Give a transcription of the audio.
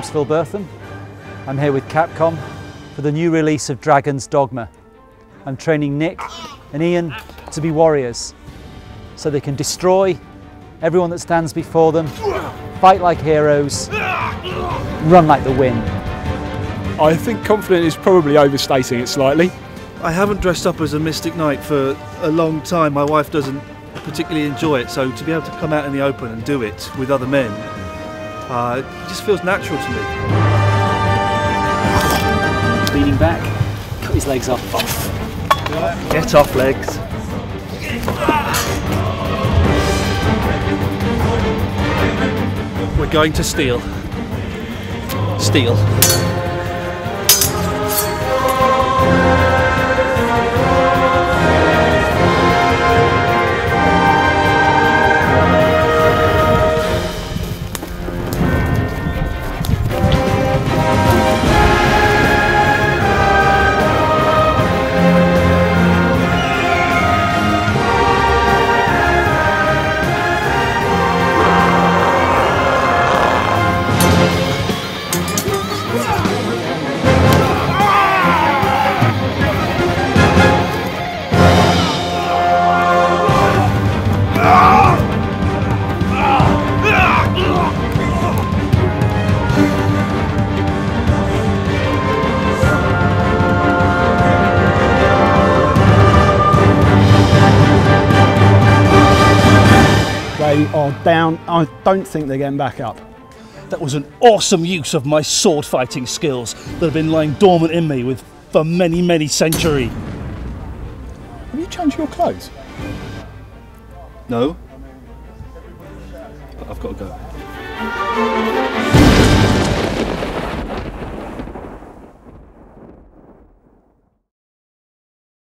name's Phil Bertham. I'm here with Capcom for the new release of Dragon's Dogma. I'm training Nick and Iain to be warriors so they can destroy everyone that stands before them, fight like heroes, run like the wind. I think confident is probably overstating it slightly. I haven't dressed up as a Mystic Knight for a long time. My wife doesn't particularly enjoy it, so to be able to come out in the open and do it with other men, uh, it just feels natural to me. Leaning back, cut his legs off. Get off legs. We're going to steal. Steal. They are down. I don't think they're getting back up. That was an awesome use of my sword fighting skills that have been lying dormant in me with for many, many centuries. Have you changed your clothes? No. But I've got to go.